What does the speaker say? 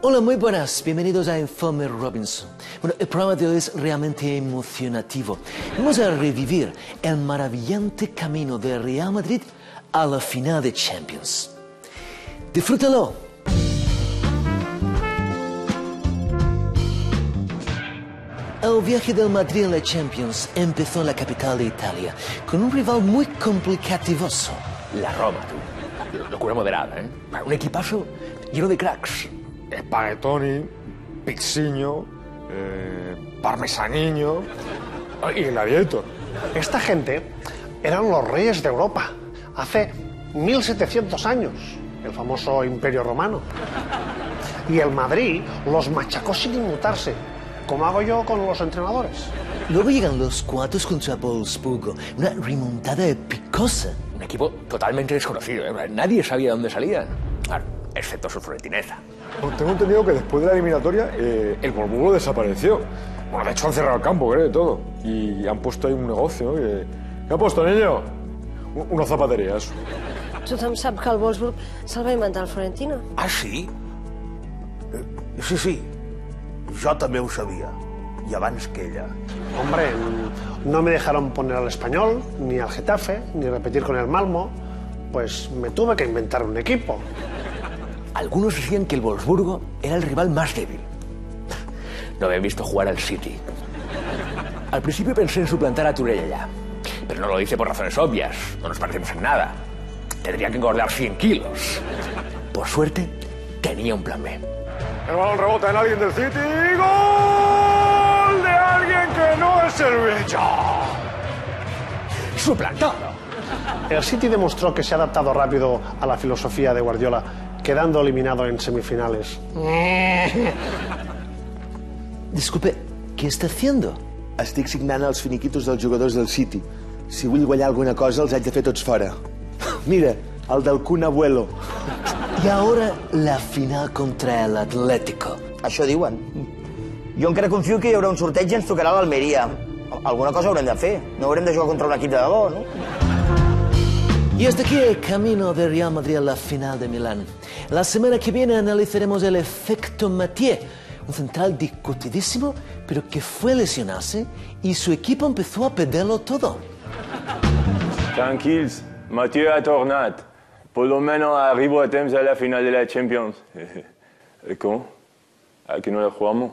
Hola, muy buenas. Bienvenidos a Informe Robinson. Bueno, el programa de hoy es realmente emocionativo. Vamos a revivir el maravillante camino de Real Madrid a la final de Champions. Disfrútalo. El viaje del Madrid en la Champions empezó en la capital de Italia, con un rival muy complicativoso, la Roma. Locura moderada, ¿eh? Un equipazo lleno de cracks. Spaghettoni, Pizziño, eh, Parmesaniño y Gladiator. Esta gente eran los reyes de Europa hace 1700 años, el famoso Imperio Romano. Y el Madrid los machacó sin inmutarse, como hago yo con los entrenadores. Luego llegan los cuartos contra Wolfsburgo, una remontada epicosa. Un equipo totalmente desconocido, ¿eh? Nadie sabía dónde salían. Excepto su florentineza. Bueno, tengo entendido que después de la eliminatoria eh, el Wolfsburgo desapareció. Bueno, de hecho han cerrado el campo, creo, de todo. Y han puesto ahí un negocio, ¿no? Que- ¿Qué ha puesto, niño? Una zapatería, eso. Tothom sap que el Wolfsburg se'l va inventar el Florentino. Ah, sí? Eh, Sí, sí. Jo també ho sabia. I abans que ella. Hombre, no me dejaron poner al español, ni al Getafe, ni repetir con el Malmo. Pues me tuve que inventar un equipo. Algunos decían que el Wolfsburgo era el rival más débil. No habían visto jugar al City. Al principio pensé en suplantar a Turella, pero no lo hice por razones obvias. No nos parecemos en nada. Tendría que engordar 100 kilos. Por suerte, tenía un plan B. El balón rebota en alguien del City. y ¡Gol de alguien que no es el bicho! ¡Suplantado! El City demostró que se ha adaptado rápido a la filosofía de Guardiola, quedando eliminado en semifinales. Disculpe, ¿qué está haciendo? Estic signant els finiquitos dels jugadors del City. Si vull guanyar alguna cosa, els haig de fer tots fora. Mira, el del Kun Abuelo. Y ahora la final contra el Atlético. Això diuen. Jo encara confio que hi haurà un sorteig i ens tocarà l'Almeria. Alguna cosa haurem de fer. No haurem de jugar contra un equip de debò, no? Y hasta aquí el camino de Real Madrid a la final de Milán. La semana que viene analizaremos el efecto Mathieu, un central discutidísimo, pero que fue lesionarse y su equipo empezó a perderlo todo. Tranquils, Mathieu ha tornat. Por lo menos arribo a la final de la Champions. ¿Y cómo? ¿A que no la jugamos?